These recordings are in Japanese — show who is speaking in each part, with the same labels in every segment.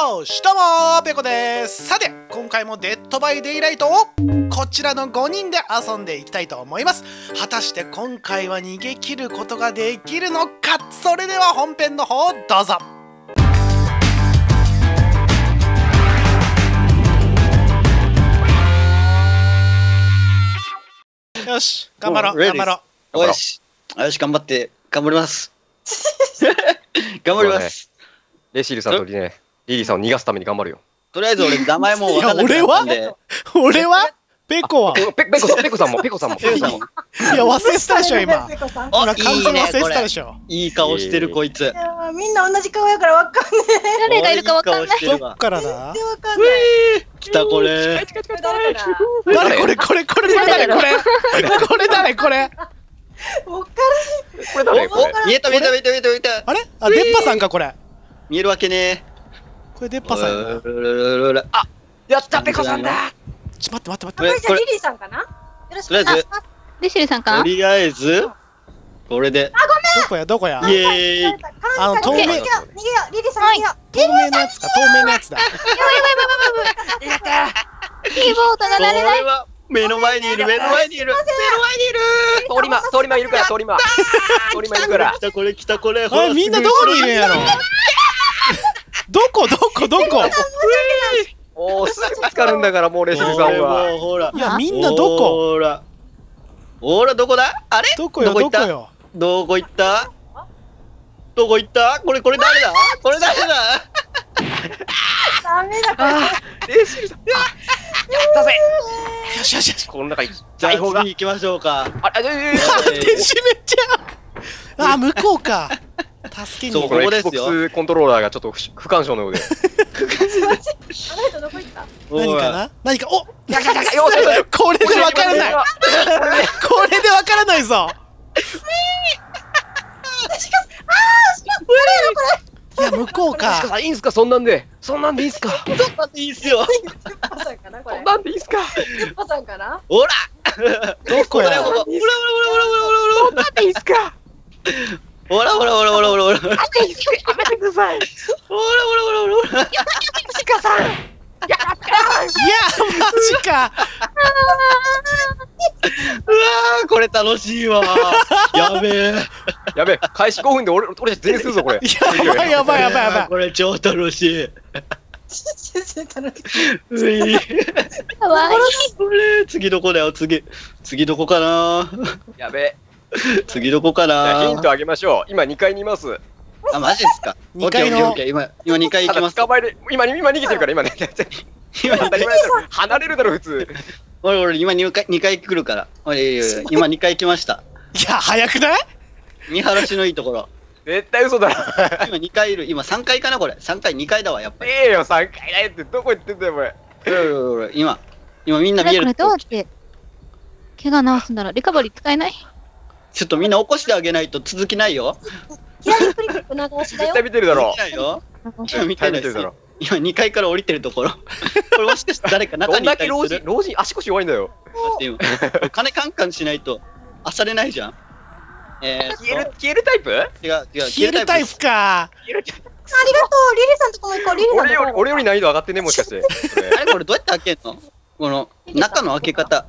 Speaker 1: よしどうもペコです。さて今回も Dead by Daylight をこちらの5人で遊んでいきたいと思います。果たして今回は逃げ切ることができるのか？それでは本編の方どうぞ。よし頑張ろう頑張ろう。
Speaker 2: よし。よし、頑張って、頑張ります。頑張ります。
Speaker 3: レシルさんとリね、リリーさんを逃がすために頑張るよ。
Speaker 2: とりあえず俺、名前も分かんなくなったんで。
Speaker 1: 俺は？ペコは？
Speaker 3: ペペペコさん、ペコさんも、ペコさんも。
Speaker 2: ペコさんも。
Speaker 1: いや忘れてたでしょ今。今完全に忘れてたでしょ。
Speaker 2: いい顔してる、こいつ。
Speaker 4: いやーみんな同じ顔やからわかんない。
Speaker 5: 誰がいるかわかんない。
Speaker 1: ど
Speaker 2: いい顔してるわ
Speaker 1: っからだ？
Speaker 4: 全然わかんない。
Speaker 2: 来た、これ。
Speaker 4: これ誰？
Speaker 1: これこれこれこれ誰？これ。これ誰？これ。
Speaker 4: わか
Speaker 3: これ誰？これ。
Speaker 2: 見えた、見えた、見えた、見えた、見えた。
Speaker 1: あれ？あデッパさんかこれ。
Speaker 2: 見えるわけね
Speaker 1: これデッパさんや
Speaker 2: あ、
Speaker 3: やった、ペコさんだ
Speaker 1: ちょ待って待って
Speaker 2: こ
Speaker 1: 待って
Speaker 4: これじゃあリリーさんかな？よろしくお願いします。
Speaker 5: レシルさんかな？
Speaker 2: とりあえず、これで。
Speaker 1: どこや？どこや？
Speaker 2: イエーイ。
Speaker 1: あの透明
Speaker 4: 逃げよう、逃げよう、リリーさん逃げよう。
Speaker 1: 透明なやつか透明なやつだ
Speaker 5: キーボードが
Speaker 2: こ
Speaker 5: 鳴れない。
Speaker 2: れは、目の前にいる、目の前にいる。目の前にいる。
Speaker 3: 通り魔、通り魔いるから、通り魔。通り魔いるから
Speaker 2: 来。た、これ来た、これ
Speaker 1: みんなどこにいるんやろ？どこどこどこ？
Speaker 3: おー、すぐかるんだから、もうレシルさんは。
Speaker 2: ほら。
Speaker 1: い。やみんなどこ？
Speaker 2: ほら。ほら、どこだ？あれ？
Speaker 1: どこよ
Speaker 2: どこ行った？
Speaker 1: どこよ？
Speaker 2: どこ行った？どこ行った？これ、これ誰だ？これ誰だ？
Speaker 4: ダメだ、これ。
Speaker 3: レシルさん。やったぜ
Speaker 1: よしよしよし。
Speaker 3: この中が。
Speaker 2: 次行きましょうか。
Speaker 3: あ、あ、いやいやいや
Speaker 1: 勝手に閉めちゃう。あ向こうか助けに
Speaker 2: そう
Speaker 3: こ
Speaker 2: ですよ
Speaker 3: Xbox コントローラーがちょっと不不干渉のようで。
Speaker 4: あの人どこ行った？
Speaker 1: 何かな？何かお
Speaker 3: ややややよしよしよし
Speaker 1: これでわからないこれでわからないぞいや向こうか
Speaker 3: さんいいんすかそんなんで。そんなんでいいんすか
Speaker 2: いいっすよ。
Speaker 4: ペッパさんかなこれ。
Speaker 3: そんなんでいいんすか
Speaker 4: ペッパさんかな
Speaker 2: ほら
Speaker 1: どこや
Speaker 2: ほらほらほらほらほ
Speaker 3: そんなんでいいんすか
Speaker 2: らほらほらほらほらほらほらほらほらほらほらほらほら
Speaker 3: やめてください。
Speaker 2: ほらほらほらほら
Speaker 3: シカさんやった
Speaker 1: いやマジか
Speaker 2: うわーこれ楽しいわやべえ
Speaker 3: やべえ、開始5分で俺、俺全員するぞ、これ。
Speaker 1: やばいやばいやばいやばい
Speaker 2: これ超楽しい
Speaker 4: 先生楽しい。
Speaker 5: かわいい。
Speaker 2: 次どこだよ次次どこかな
Speaker 3: やべえ。
Speaker 2: 次どこか
Speaker 3: じゃあヒン
Speaker 2: な
Speaker 3: トあげましょう。今2階にいます。
Speaker 2: あマジですか？
Speaker 1: 二階の。
Speaker 2: 今今2回行きます。
Speaker 3: 捕まえる。今、今逃げてるから、今ね。
Speaker 2: 今
Speaker 3: 当たり前だろ。離れるだろ、普通。
Speaker 2: 俺俺今2回二回来るから。俺今2回来ました。
Speaker 1: いや早くない？
Speaker 2: 見晴らしのいいところ。
Speaker 3: 絶対嘘だろ。
Speaker 2: 今2回いる。今3回かなこれ。3回2回だわやっぱり。
Speaker 3: ええよ、3階だよってどこ行ってんだよ、お前。
Speaker 2: おいおいおいおい今。今みんな
Speaker 5: これこれ
Speaker 2: 見える
Speaker 5: どうやって怪我治すんだろ。うリカバリー使えない？
Speaker 2: ちょっとみんな起こしてあげないと続きないよ
Speaker 4: 左クリック長押しだよ
Speaker 3: 絶対。見てるだろ
Speaker 2: 見。ないよ今
Speaker 3: 絶
Speaker 2: 見てないです
Speaker 3: 対見てるだろ。
Speaker 2: 今2階から降りてるところ これもしかして誰か中
Speaker 3: どん
Speaker 2: にい
Speaker 3: だけ老人、
Speaker 2: たりする？
Speaker 3: 老人、足腰弱いんだよ。
Speaker 2: っていう金カンカンしないとあされないじゃんえー
Speaker 3: 消える、消えるタイプ？
Speaker 2: 違う違う
Speaker 1: 消えるタイプか
Speaker 3: 消える
Speaker 4: ありがとう、リリーさんとこも行こう、リリーさん
Speaker 3: 俺より、
Speaker 4: とこも。
Speaker 3: 俺より難易度上がってね、もしかして。
Speaker 2: あれこれどうやって開けんの？この中の開け方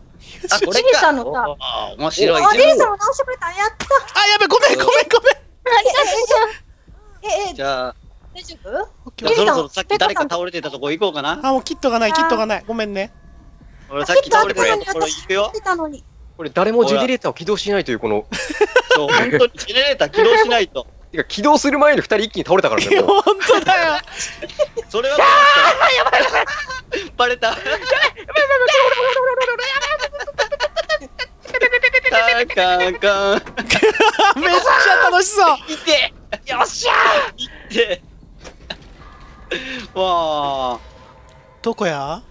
Speaker 2: あこれ
Speaker 4: リリーさ
Speaker 2: か
Speaker 4: んのさ。
Speaker 2: あー面白い。
Speaker 4: あ、リリーさんも直してくれた。やった。
Speaker 1: あやべごめんごめんごめん。
Speaker 5: ありがと
Speaker 4: え、え、
Speaker 2: じゃあ。
Speaker 4: 大丈夫？
Speaker 2: そろそろさっき誰か倒れてたとこ行こうかな。
Speaker 1: あもうキットがないキットがない。ごめんね。
Speaker 2: 俺さっき倒れてたところ行くよ。
Speaker 3: これ誰もジェネレーターを起動しないという、この、
Speaker 2: そう。本当にジェネレーター起動しないと。
Speaker 3: てか起動する前に2人一気に倒れたから
Speaker 1: い
Speaker 3: ね、
Speaker 1: 本当だよ
Speaker 2: それはバレた。カンカンカン
Speaker 1: めっちゃ楽しそう。
Speaker 2: い。てよっしゃー。い。ってわあ。
Speaker 1: どこや？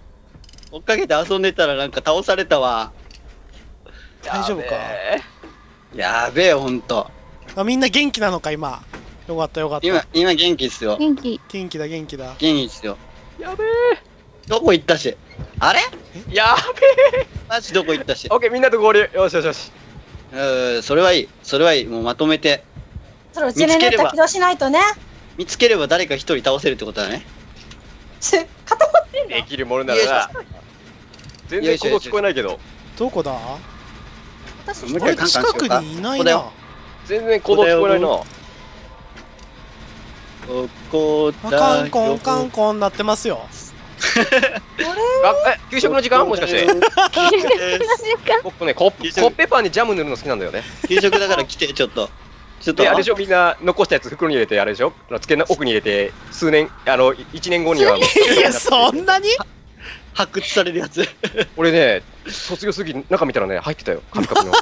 Speaker 2: 追っかけて遊んでたらなんか倒されたわ。
Speaker 1: 大丈夫か？
Speaker 2: やべえほんと。
Speaker 1: あみんな元気なのか今？よかったよかった。
Speaker 2: 今今元気っすよ。
Speaker 5: う元気。
Speaker 1: 元気だ元気だ。
Speaker 2: 元気っすよ。
Speaker 3: やべ
Speaker 2: どこ行ったし？あれ？
Speaker 3: え。やべえ。
Speaker 2: マジどこ行ったし？
Speaker 3: オッケー、みんなと合流。よしよしよし。
Speaker 2: うーそれはいい。それはいい。もうまとめて。
Speaker 4: そろジェネレーター起動しないとね。
Speaker 2: 見つければ誰か一人倒せるってことだね。
Speaker 4: ち固まってんの？
Speaker 3: できるものならな。全然鼓動聞こえないけど。
Speaker 1: どこだ？
Speaker 4: 私
Speaker 1: 近くにいないな。
Speaker 3: 全然鼓動聞こえないな。
Speaker 2: ここ
Speaker 1: あ
Speaker 2: だ
Speaker 1: カンコンカンコンなってますよ。
Speaker 3: あ、え、給食の時間？もしかして。
Speaker 5: 何か
Speaker 3: 僕ね、コップ、コ
Speaker 2: 給食
Speaker 3: ッペパンにジャム塗るの好きなんだよね。
Speaker 2: 給食だから来て、ちょっと。ちょっと。
Speaker 3: で、あれでしょ、みんな残したやつ袋に入れて、あれでしょ？あの机の奥に入れて、数年、あの、1年後には。
Speaker 1: いや、そんなに？
Speaker 2: 発掘されるやつ。
Speaker 3: 俺ね、卒業する時中見たらね、入ってたよ、紙カの。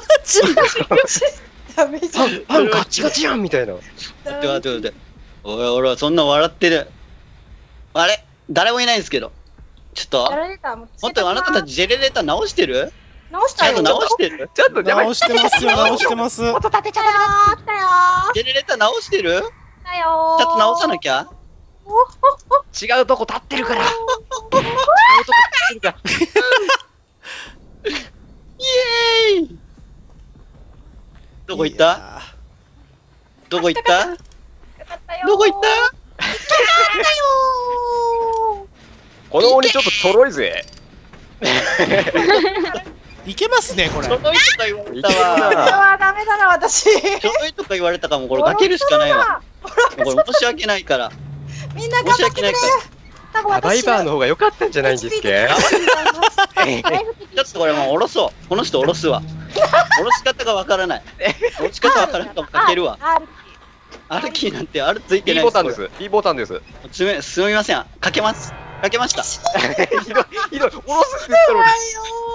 Speaker 4: ダメじゃん
Speaker 3: パン、パンガッチガチやんみたいな。
Speaker 2: 待って待って待って。おいおい、そんな笑ってる。あれ？誰もいないんですけど。ちょっと。
Speaker 4: や。られたもう
Speaker 2: 本当にあなたたちジェネレーター直してる？ち
Speaker 4: 直したよ。
Speaker 2: ゃんと直してる？
Speaker 3: ちょっと、やばい。
Speaker 1: 直してますよ、直してます。
Speaker 4: 音立てちゃった来たよー。
Speaker 2: ジェネレーター直してる？
Speaker 4: 来たよ
Speaker 2: ゃんと直さなきゃ？
Speaker 3: 違うとこ立ってるから。違うとこ立ってるから。
Speaker 2: イエーイ。どこ行った？
Speaker 1: や
Speaker 2: どこ行った？
Speaker 4: かかったよー
Speaker 2: どこ行った？
Speaker 3: この鬼ちょっととろいぜ。
Speaker 1: ー いけますね、これ
Speaker 2: ちょ。ろいとか言われたわ。
Speaker 4: これはダメだな私
Speaker 2: ちょろいとか言われたかも。これかけるしかないわ。これ申し訳ないから。
Speaker 4: みんな頑張ってくれ
Speaker 3: サバイ
Speaker 4: 私
Speaker 3: バーの方が良かったんじゃないんですけ
Speaker 2: ちょっとこれもう下ろそう。この人下ろすわ。下ろし方がわからない。下ろし方わからないかもかけるわ。
Speaker 4: R
Speaker 2: 歩きなんて R ついて
Speaker 3: ?B
Speaker 2: ない
Speaker 3: ボタンです。B ボタンです。
Speaker 2: すみすみません。かけます。かけました。
Speaker 3: ひどい、ひどい。下ろすって言ったのに。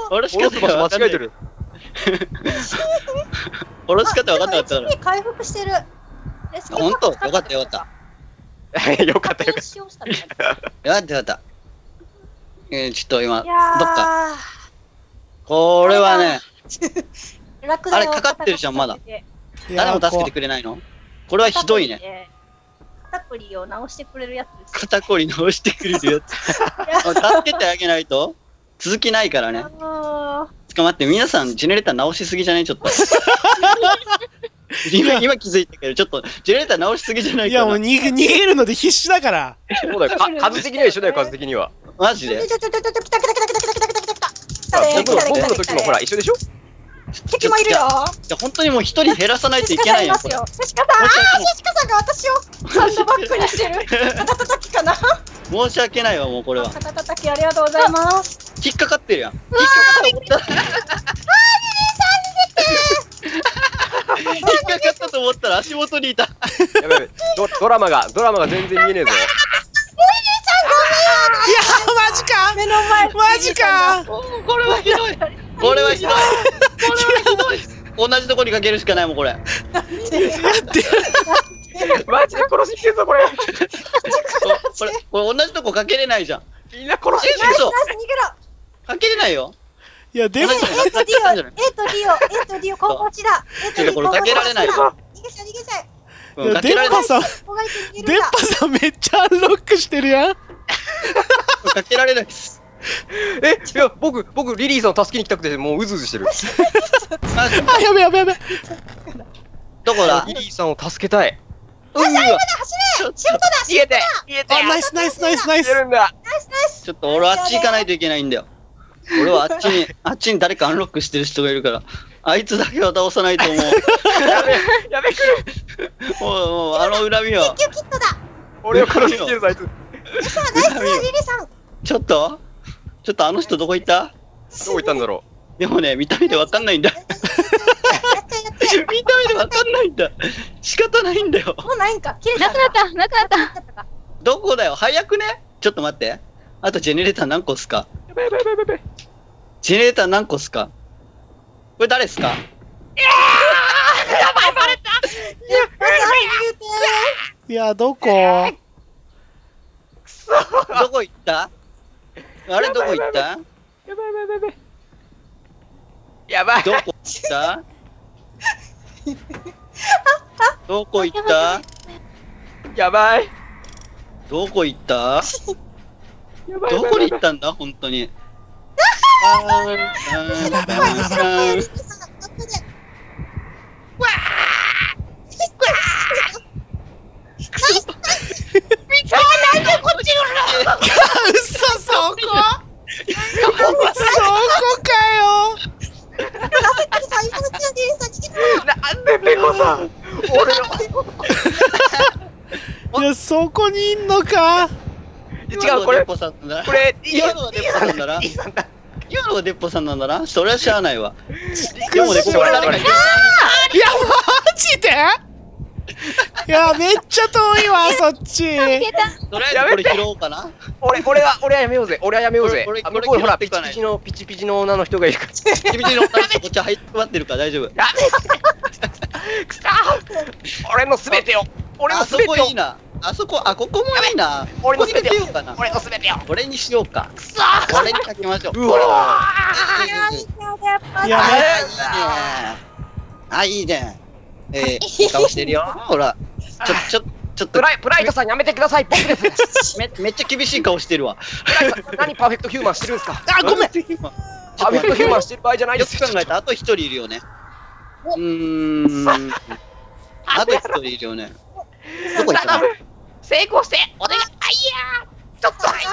Speaker 2: 下ろし方が。
Speaker 3: 間違えてる。
Speaker 2: 下ろし方わかんなかったから。
Speaker 4: HP 回復してるレスキュー
Speaker 2: ほんとよかったよかった。
Speaker 3: よかったよかっ
Speaker 4: た
Speaker 2: よかったよかった。えー、ちょっと今、どっか。これはね、あれかかってるじゃんまだ誰も助けてくれないの？これはひどいね。
Speaker 4: ね肩こりを直してくれるやつです
Speaker 2: 肩こり直してくれるやつ。助けてあげないと？続きないからね。
Speaker 4: あの
Speaker 2: つか待って、皆さん、ジェネレーター直しすぎじゃない？ちょっと。今、今気づいたけど、ちょっと、ジェネレーター直しすぎじゃない
Speaker 1: いや。もう逃げ逃げるので必死だから。
Speaker 3: た。そうだよ。か数的には一緒だよ、数的には。
Speaker 2: マジで？
Speaker 4: ーちょちょちょちょちょ来た来た来た来た来た来た来た来た来た
Speaker 3: 僕の時もほら、一緒でしょ
Speaker 4: 敵もいるよ
Speaker 2: じゃあ本当にもう一人減らさないといけないよ。
Speaker 4: シシカさんいますよシカさんあーシシカさんが私をハンドバッグにしてる肩叩きかな？
Speaker 2: 申し訳ないわ、もうこれは。
Speaker 4: 肩叩きありがとうございます
Speaker 2: 引っかかってるやん。引っかかったと思った。引っかかったと思ったら足元にいた。
Speaker 3: やべやべドドラマが、ドラマが全然見えねえぞ。
Speaker 1: いや、マジか
Speaker 4: 目の前
Speaker 1: マジか
Speaker 2: これはひどい。これはひどい。これはひどい。同じとこにかけるしかないもん、これ。
Speaker 3: マジで殺しに来てるぞ、これ。
Speaker 2: これ、これ同じとこかけれないじゃん。
Speaker 3: みんな殺して
Speaker 4: ナイス
Speaker 2: 嘘
Speaker 4: ナイス逃げろ
Speaker 2: かけれないよ。
Speaker 1: いや、でも
Speaker 4: A と D を
Speaker 2: かけれないじゃない
Speaker 4: A と D を A と D をちだ A と
Speaker 2: 違
Speaker 4: D
Speaker 2: うこれかけられないよ
Speaker 4: 逃げちゃう逃げちゃ
Speaker 1: いや、
Speaker 2: かけられない。
Speaker 1: 電波さん、
Speaker 4: ここがいて逃げる
Speaker 1: 電
Speaker 4: んだ
Speaker 1: 波さんめっちゃアンロックしてるやん。
Speaker 2: かけられないです。
Speaker 3: え、いや、僕、僕、リリーさんを助けに来たくて、もううずうずしてる。
Speaker 1: あ、やべやべやべ。
Speaker 2: どこだ
Speaker 3: リリーさんを助けたい。
Speaker 2: うわ
Speaker 4: 走れ
Speaker 2: ちょっと
Speaker 4: 仕事だ
Speaker 3: 逃げて
Speaker 1: あ、ナイスナイスナイスナイス
Speaker 3: 逃げ。るんだ
Speaker 2: ちょっと俺はあっち行かないといけないんだよ。俺はあっちに、あっちに誰かアンロックしてる人がいるから、あいつだけは倒さないと思う。
Speaker 3: やべ、やべ、来る
Speaker 2: もう、もう、あの恨みは、
Speaker 4: 救急キットだ
Speaker 3: 俺を殺してるぞ、あいつ。
Speaker 4: よっしゃナイスリリさん
Speaker 2: ちょっと？ちょっとあの人どこ行った？
Speaker 3: どこ行ったんだろ
Speaker 2: でもね、見た目でわかんないんだ。見た目でわかんないんだ。仕方ないんだよ。
Speaker 4: もうないんか切れ
Speaker 5: なくなった、なくなった。
Speaker 4: なったか
Speaker 2: どこだよ？早くね？ちょっと待って。あとジェネレーター何個っすか？
Speaker 3: う。やべやべやべやべ。
Speaker 2: ジェネレーター何個っすか？これ誰っすか？
Speaker 1: いや、どこ？
Speaker 2: どこ行った？あれどこ行った？
Speaker 3: やばい。やばいやばいやばい。
Speaker 2: どこ行った？どこ行った？
Speaker 3: やばい。
Speaker 2: どこ行った？どこに行ったんだ？本当に。
Speaker 1: 嘘そこそこかよ
Speaker 4: さん、今のうちのディレクター聞きた
Speaker 3: なんでペコさん。俺の。
Speaker 1: いやそこにいんのか？
Speaker 3: 違うこれ。
Speaker 2: これ今のはデッポさんなら今のはデッポさん。なんだな。それはしゃあないわ。で
Speaker 1: で
Speaker 2: もねここ誰かい
Speaker 1: やマジでいやめっちゃ遠いわそっち。
Speaker 2: とりあえずこれ拾おうかな。
Speaker 3: 俺俺は俺はやめようぜ。俺はやめようぜ。
Speaker 2: これこれ
Speaker 3: あ向こうにほらピチピチのピチピチの女の人がいるから。
Speaker 2: 君ちの女の人こっち入って配ってるから大丈夫。
Speaker 3: やめくそ俺のすべてを。俺の
Speaker 2: あそ
Speaker 3: すべてを
Speaker 2: こいいな。あそこあここもいいな。
Speaker 3: 俺のすべてを俺のすべてを。
Speaker 2: これにしようか。
Speaker 3: くそ
Speaker 2: これにかけましょう。
Speaker 3: うわ
Speaker 4: いや、いいね、や
Speaker 1: いや
Speaker 2: あいいね。あいいね。えー、いい顔してるよ。ほらちょちょちょっと。
Speaker 3: プライプライドさんやめてください。僕です。
Speaker 2: めめっちゃ厳しい顔してるわ。
Speaker 3: プライドさん何パーフェクトヒューマンしてるんですか？
Speaker 1: あごめん。
Speaker 3: パーフェクトヒューマンしてる場合じゃない
Speaker 2: よ
Speaker 3: です。
Speaker 2: く考えた。らあと一人いるよね。うーん。あと一人いるよね。どこ行ったの？
Speaker 3: 成功して。お願い。あいやー。ちょっと。あいや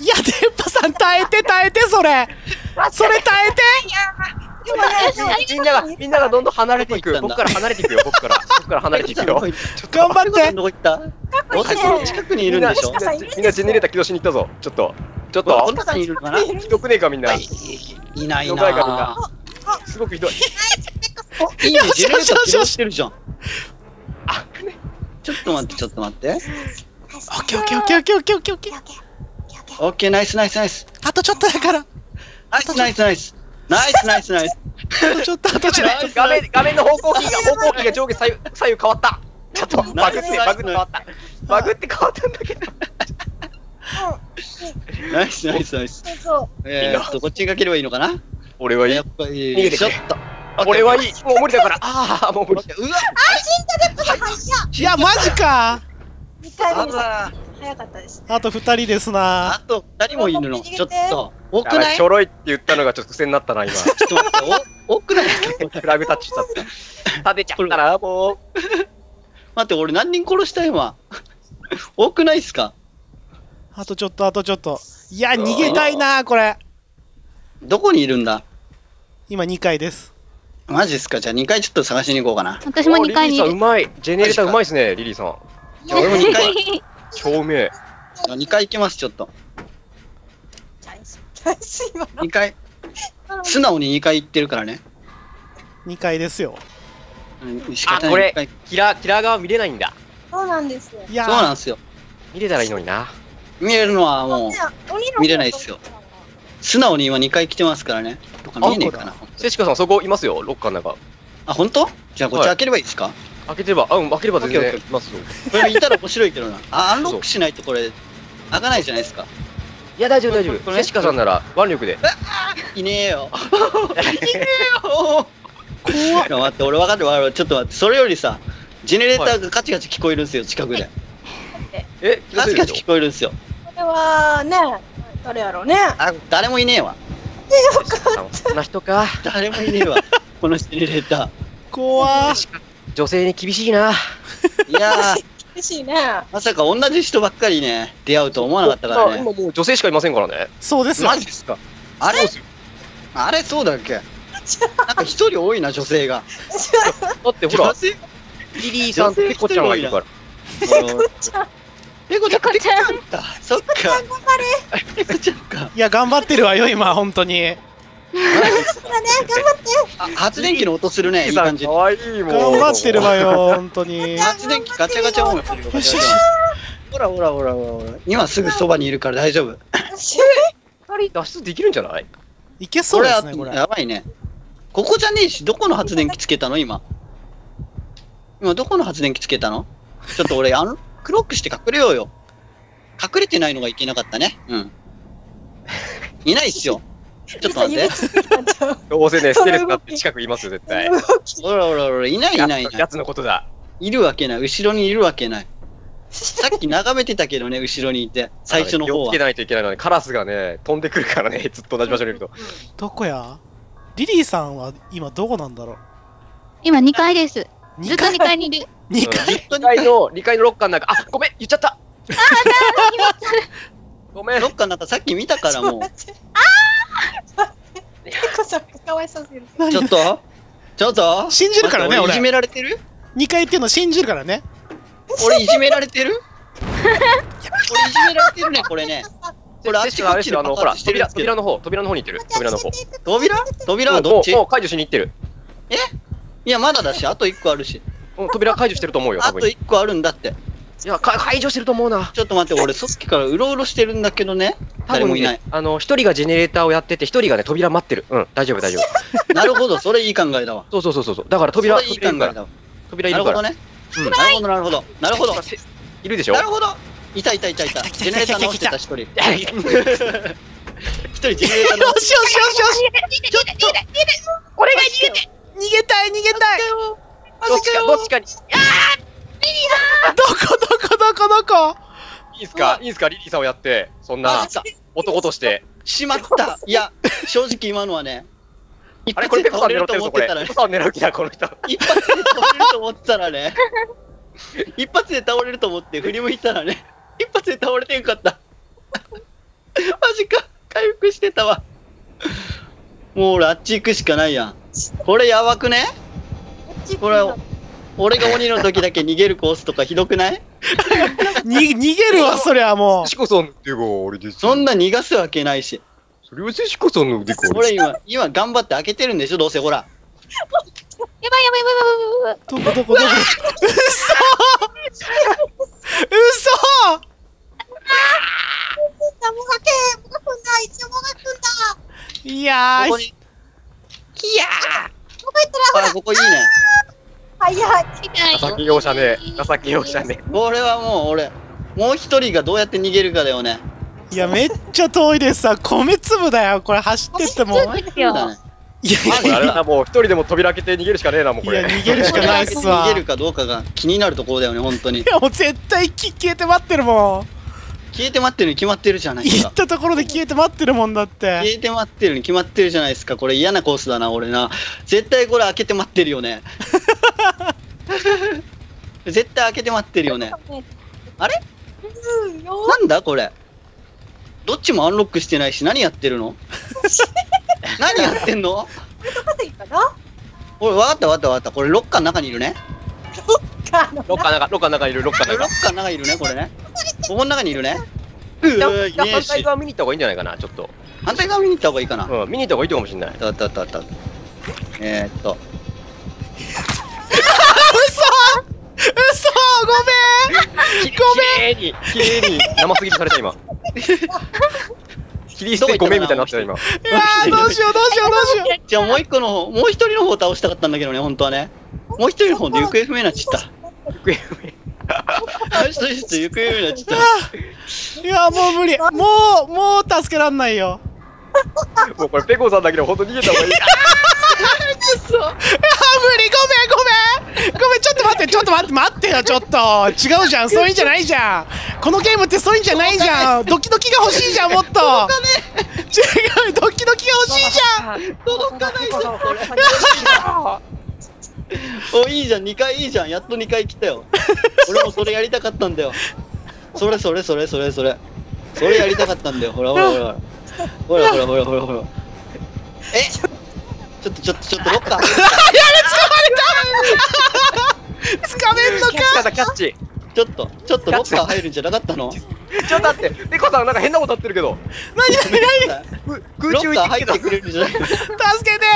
Speaker 1: いや電波さん耐えて耐えてそれ。それ耐えて
Speaker 3: みんながみんながどんどん離れていく。僕から離れていくよ僕から。僕から離れていくよ。
Speaker 1: 頑張って。
Speaker 2: どこ行った？おそこの近くにいるんでしょ
Speaker 3: みんなジェネレーター起動しに行ったぞ。ちょっと。ちょっと。
Speaker 2: どこにいるのかな
Speaker 3: ひどくねえかみんな。
Speaker 2: はい。いないな
Speaker 3: なすごくひどい。
Speaker 2: いいね。ジェネレーター起動してるじゃん。
Speaker 3: あ
Speaker 2: ちょっと待ってちょっと待って。
Speaker 1: オッケーオッケーオッケーオッケーオッケーオッケーオッケー。
Speaker 2: オッケーナイスナイスナイス。
Speaker 1: あとちょっとだから。
Speaker 2: ナイスナイスナイスナイスナイスナイス
Speaker 1: ちょっと。あとちょっと
Speaker 3: 画面画面の方向キーが 方向キーが上下左右左右変わった。ちょっとバグってバグって変わった。バグって変わったんだけど。
Speaker 2: ナイスナイスナイス。えーっとこっちにかければいいのかな？
Speaker 3: 俺はいい。
Speaker 2: やっぱり。
Speaker 3: 逃げて
Speaker 2: ちょっと。
Speaker 3: 俺はいい。もう無理だから。ああもう無理
Speaker 2: うわ。
Speaker 1: いやマジか。
Speaker 4: 二回目です。
Speaker 2: あら
Speaker 4: 早かったです。
Speaker 1: あと二人ですな。
Speaker 2: あと二人もいるの。ちょっと多くない？
Speaker 3: ちょろいって言ったのがちょっと癖になったな今。
Speaker 2: ちょっと多くない？
Speaker 3: フラグタッチしちゃった立てちゃったなもう。
Speaker 2: 待って俺何人殺した今？多くないっすか？
Speaker 1: あとちょっとあとちょっと。いや逃げたいなこれ。
Speaker 2: どこにいるんだ？
Speaker 1: 今2回です。
Speaker 2: マジっすか？じゃあ2回ちょっと探しに行こうかな。
Speaker 5: 私も2階にいる。
Speaker 3: リリーさんうまい。ジェネレーターうまいですねリリーさん。
Speaker 2: 俺も2回
Speaker 3: 超うめえ
Speaker 2: 2回行きますちょっと。
Speaker 4: ナイス。ナイス、今の
Speaker 2: ？2回。素直に2回行ってるからね。
Speaker 1: 2回ですよ。
Speaker 2: うん仕方ない。
Speaker 3: あこれキラーキラー側見れないんだ。
Speaker 4: そうなんですよ。
Speaker 1: いや
Speaker 2: そうなんですよ。
Speaker 3: 見れたらいいのにな。
Speaker 2: 見えるのはもう見れないっすよ。素直に今2回来てますからね。見えねえかな
Speaker 3: セシカさんそこいますよ。ロッカーの中。
Speaker 2: あ本当？じゃあこっち開ければいいですか、
Speaker 3: 開けてればあうん開ければ全然。いますよ。
Speaker 2: これいたら面白いけどな。あアンロックしないとこれ開かないじゃないですか。
Speaker 3: いや大丈夫大丈
Speaker 2: これ
Speaker 3: 夫セシカさんなら腕力で。
Speaker 2: いねえよ。いねえよ。
Speaker 1: 怖っ
Speaker 2: い。や待って俺分かる分かるちょっと待って。それよりさジェネレーターがカチカチ聞こえるんですよ。近くで。
Speaker 3: え
Speaker 2: カチカチ聞こえるんですよ。
Speaker 4: これはね、誰やろうね。
Speaker 2: あ誰もいねえわ。
Speaker 3: セシカさんそんな人か。
Speaker 2: 誰もいねえわ。このジェネレータ
Speaker 1: 怖っ
Speaker 3: 女性に厳しいな。
Speaker 2: ー いやー。
Speaker 4: 嬉しいね。
Speaker 2: まさか同じ人ばっかりね出会うと思わなかったからね。
Speaker 3: 今もう女性しかいませんからね。
Speaker 1: そうですよ。
Speaker 2: マジですか？あれあれそうだっけ？なんか一人多いな女性が。
Speaker 3: だってほら
Speaker 2: 女性？
Speaker 3: リリーさんとペコちゃんがいるから。
Speaker 2: ペコちゃん
Speaker 5: ペコちゃん。
Speaker 2: かそっか。
Speaker 4: 頑張れ。
Speaker 2: ペコちゃんか。
Speaker 1: いや頑張ってるわよ今本当に。
Speaker 2: あ発電機の音するねいい感じ
Speaker 3: かわいいもん。
Speaker 1: 頑張ってるわよ本当に。よ
Speaker 2: 発電機ガチャガチャ音するよ。ほらほらほらほら。今すぐそばにいるから大丈夫。
Speaker 3: 二人脱出できるんじゃない？
Speaker 1: いけそうですねこれ。
Speaker 2: やばいね。ここじゃねえしどこの発電機つけたの？今。今どこの発電機つけたの？ちょっと俺あのクロックして隠れようよ。隠れてないのがいけなかったね。うん。いないっすよ ちょっと待って。
Speaker 3: どうせねステルスだって近くいますよ絶対。
Speaker 4: 動き
Speaker 2: ほらほらほらいないいないいない。
Speaker 3: やつのことだ。
Speaker 2: いるわけない。後ろにいるわけない。さっき眺めてたけどね後ろにいて。最初の方は。
Speaker 3: 気をつけないといけないのにカラスがね飛んでくるからね ずっと同じ場所にいると。
Speaker 1: どこや？リリーさんは今どこなんだろう？
Speaker 5: 今2階です。ずっ
Speaker 1: 2
Speaker 5: と2
Speaker 1: 階
Speaker 5: 階にいる。
Speaker 1: 2階？
Speaker 2: ずっと
Speaker 3: 2階の2階のロッカーの中。あごめん言っちゃった。ごめん。
Speaker 2: ロッカーなんかさっき見たからもう。
Speaker 4: ペコさんがかわいそうすぎる。
Speaker 1: 何？
Speaker 2: ちょっと？ちょっと？
Speaker 1: 信じるからね俺
Speaker 2: 待っていじめられてる
Speaker 1: ？2回言ってんの信じるからね
Speaker 2: 俺いじめられてる？俺いじめられてるね、これね。これあっちこっちで
Speaker 3: あの、ほら、扉、扉の方、扉の方に行ってる。扉の方。
Speaker 2: 扉？扉はどっち？
Speaker 3: もう解除しに行ってる。
Speaker 2: いや、まだだし、あと1個あるし。
Speaker 3: うん扉解除してると思うよ、多分。
Speaker 2: あと
Speaker 3: い
Speaker 2: 1個あるんだって。
Speaker 3: や、か解除してると思うな。
Speaker 2: ちょっと待って、俺、さっきからうろうろしてるんだけどね。
Speaker 3: 多分
Speaker 2: 誰もいない
Speaker 3: ね。、あの、一人がジェネレーターをやってて、一人がね、扉待ってる。うん、大丈夫、大丈夫。
Speaker 2: なるほど、それいい考えだわ。
Speaker 3: そうそうそうそう。だから扉、
Speaker 2: いい考。えだわ。
Speaker 3: 扉いるから。
Speaker 2: なるほどね。
Speaker 3: うん
Speaker 2: なるほど、なるほど。なるほど。
Speaker 3: いるでしょ？
Speaker 2: なるほど。いたいたいたいた。ジェネレーター直してた、一人。一人ジェネレーター直
Speaker 1: よしよしよしよし
Speaker 4: 俺が逃げて
Speaker 1: 逃げたい逃げたい
Speaker 3: どっちか、どっちかに。
Speaker 1: どこどこどこどこ？
Speaker 3: いいんすか？いいんすか？リリーさんをやって、そんな
Speaker 2: あ、
Speaker 3: 男として。
Speaker 2: しまった。いや、正直今のはね、一発で倒れると。思ってたらね
Speaker 3: ペコ、さん狙う気だ、この人。
Speaker 2: 一発で倒れると思ってたらね、一発で倒れると思って振り向いたらね、一発で倒れてんかった。マジか、回復してたわ。もう俺あっち行くしかないやん。これやばくね？これ、俺が鬼の時だけ逃げるコースとかひどくない？
Speaker 1: に逃げるわそりゃも
Speaker 3: シコさんっていうか、俺です
Speaker 2: そんな逃がすわけないし。
Speaker 3: それはシコさんの腕か。
Speaker 2: 俺今、今頑張って開けてるんでしょ？どうせほら。
Speaker 5: やばいやばいやばいやばいやばい。
Speaker 1: うどこどこどこ？嘘嘘
Speaker 4: もがけもがくんだ一応もがくんだ
Speaker 1: いやー
Speaker 2: ここに。いや
Speaker 4: どこ行ったら
Speaker 2: ーあ、ここいいね。
Speaker 4: 早い。
Speaker 3: 情け容赦ねえ。情け容赦ね
Speaker 2: これはもう俺、もう一人がどうやって逃げるかだよね。
Speaker 1: いやめっちゃ遠いですさ米粒だよこれ走ってっても。いやい
Speaker 3: え。
Speaker 1: やいや
Speaker 3: あれもう一人でも扉開けて逃げるしかねえな、もうこれ。
Speaker 1: いや逃げるしかないっすわ
Speaker 2: 逃げるかどうかが気になるところだよね、本当に
Speaker 1: い。やもう絶対き消えて待ってるもん
Speaker 2: 消えて待ってるに決まってるじゃないですか
Speaker 1: 行っ。たところで消えて待ってるもんだって
Speaker 2: 消えて待ってるに決まってるじゃないですか。これ嫌なコースだな、俺な。絶対これ開けて待ってるよね。絶対開けて待ってるよね。あれ？なんだ？これ。どっちもアンロックしてないし、何やってるの？何やってんの？
Speaker 4: どこでいいかな？
Speaker 2: 俺、わかったわかったわかった。これロッカーの中にいるね。
Speaker 3: ロッカーの中、ロッカーの中にいる、ロッカーの中。
Speaker 2: ロッカーの中にいるね、これね。ここの中にいるね。う
Speaker 3: じゃあ
Speaker 2: ーい
Speaker 3: じゃあ反対側見に行った方がいいんじゃないかな、ちょっと。
Speaker 2: 反対側見に行った方がいいかな。
Speaker 3: うん、見に行った方がいいかもしれない。
Speaker 2: あったあったあったあった。えー、っと。
Speaker 1: 嘘嘘ごめん
Speaker 3: ごめん綺麗に、綺麗に生すぎされた今。切り捨てごめんみたいになってた今。
Speaker 1: いやーどうしようどうしようどうしよう
Speaker 2: じゃあもう一個の方、もう一人の方を倒したかったんだけどね、本当はね。もう一人の方で行方不明になっちゃった。もう一人ずつ行方不明になっちゃっ
Speaker 1: いやもう無理もうもう助けらんないよ
Speaker 3: もうこれペコさんだけで本当逃げた方がいい。
Speaker 1: あ無理ごめんごめんごめんちょっと待ってちょっと待って待ってよちょっと違うじゃんそういうんじゃないじゃんこのゲームってそういうんじゃないじゃんドキドキが欲しいじゃんもっと違うドキドキが欲しいじゃん
Speaker 2: た。届かないじゃん、これ。お、いいじゃん、2回いいじゃん。やっと2回来たよ。俺もそれやりたかったんだよ。それそれそれそれそれ。それやりたかったんだよ。ほらほらほら。ほらほらほらほらほら。え？ちょっとちょっとちょっとロッカー。
Speaker 1: つかめんのか
Speaker 3: キャッチだキャッチ。
Speaker 2: ちょっと、ちょっとロッカー入るんじゃなかったの？
Speaker 3: ちょっと待って、ペコさんなんか変なことやってるけど。
Speaker 1: 何？何？何？
Speaker 3: く空
Speaker 2: ロ
Speaker 3: 中
Speaker 2: 入って
Speaker 3: てくれ
Speaker 2: るんじゃない？
Speaker 1: 助けて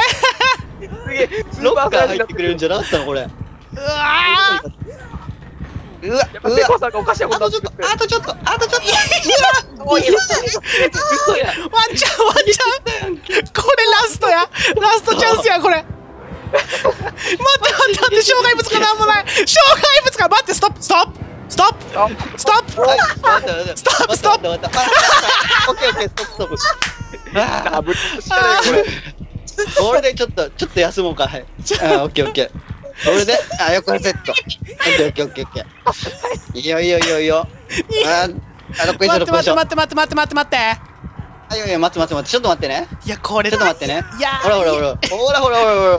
Speaker 3: すげえ、ス
Speaker 2: ロッカ
Speaker 3: ー
Speaker 2: 入ってくれるん。じゃなかったのこれ。
Speaker 1: うわ
Speaker 2: うわ
Speaker 3: やっぱペコさんがおかしいこと
Speaker 2: あとちょっと、あとちょっと、あとちょっと。
Speaker 3: おい
Speaker 2: 嘘や。
Speaker 1: ーワンチャンワンチャンこれラストやラストチャンスやこれ待って待って待って障害物がなんもない障害物が待ってストップストップストップストップ
Speaker 2: はい、待って待って
Speaker 1: ストップストップ
Speaker 2: オッケーオッケー、ストップストップ。あ
Speaker 3: ダブルしかないよこれ。
Speaker 2: ーこれでちょっと、ちょっと休もうか。はい。あオッケーオッケー。これで、あ、よくセット。オッケーオッケーオッケーオッケー。いいよいいよいいよいいよ。あ、あ、どっこいしょ
Speaker 1: 待って
Speaker 2: どっこいしょ。
Speaker 1: 待って待って待って待って待って待って
Speaker 2: あ、いやいや、待って待って待って、ちょっと待ってね。
Speaker 1: いやこれ
Speaker 2: ちょっと待ってね。
Speaker 1: いや
Speaker 2: ほらほらほら。ほらほらほらほら。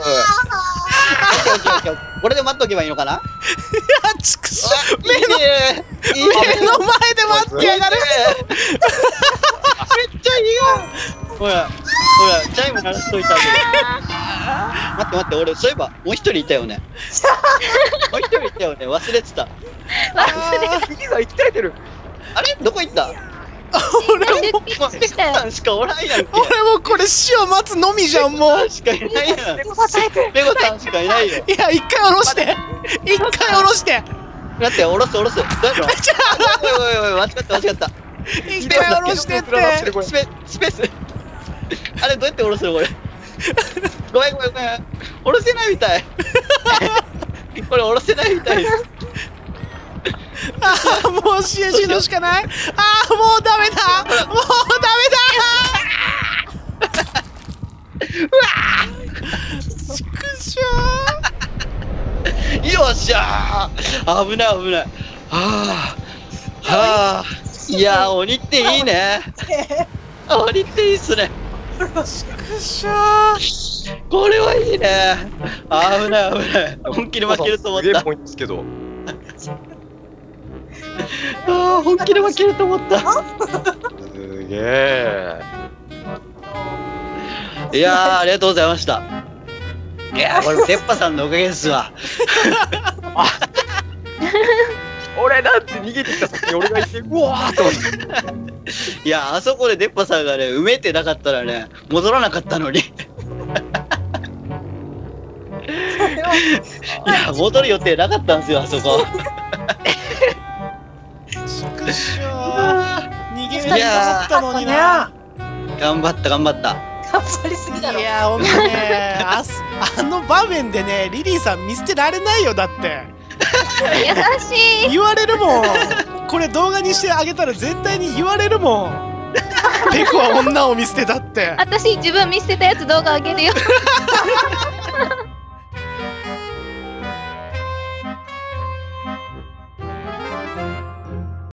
Speaker 2: これで待っとけばいいのかな？
Speaker 1: ちくし
Speaker 2: あいいねいいね
Speaker 1: 目の前で待ってやがる
Speaker 2: いいねほら、ほら、チャイム鳴らしといてあげる。待って待って、俺、そういえば、もう一人いたよね。もう一人いたよね、忘れてた。
Speaker 3: 右さん生き絶えてる？
Speaker 2: あれ？どこ行った？
Speaker 1: 俺も
Speaker 5: 出ピッチしたよ
Speaker 2: さんしかおらんやんけ。
Speaker 1: 俺もこれ死を待つのみじゃんもう
Speaker 2: しかいないやん。ペコさんしかいないよ。
Speaker 1: いや一回下ろして一回下ろして
Speaker 2: 待って、下ろす下ろす。どうやるの
Speaker 1: じゃあ
Speaker 2: おいおいおい間違った間違った。
Speaker 1: 一回下ろしてって
Speaker 2: スペース。あれ、どうやって下ろすのこれ？ごめんごめんごめん。下ろせないみたい。これ下ろせないみたい。
Speaker 1: ああもう死死ぬしかない？ああもうダメだもうダメだうわちくしょ
Speaker 2: よっしゃー危ない危ない。はあ。はあ。いやー、鬼っていいね。鬼っていいっすね。
Speaker 1: ーちくしょ
Speaker 2: これはいいね。危ない危ない。本気で負けると思った。
Speaker 3: すげえポイントですけど
Speaker 2: あー本気で負けると思った。
Speaker 3: すげえ
Speaker 2: いやー、ありがとうございました。いやー、これ、てっぱさんのおかげですわ。
Speaker 3: 俺だって逃げてきた先に俺がいてうわーっと思って
Speaker 2: いや、あそこででっぱさんがね、埋めてなかったらね、戻らなかったのに。いや、戻る予定なかったんですよ、あそこ。
Speaker 1: ちくしょ逃げれなかったのにな
Speaker 2: 頑張った、頑張った。
Speaker 4: 頑張りすぎだろ
Speaker 1: いやほんとねあすあの場面でねリリーさん見捨てられないよだって
Speaker 5: 優しい。
Speaker 1: 言われるもん。これ動画にしてあげたら絶対に言われるもん。ペコは女を見捨てたって。
Speaker 5: 私自分見捨てたやつ動画あげるよ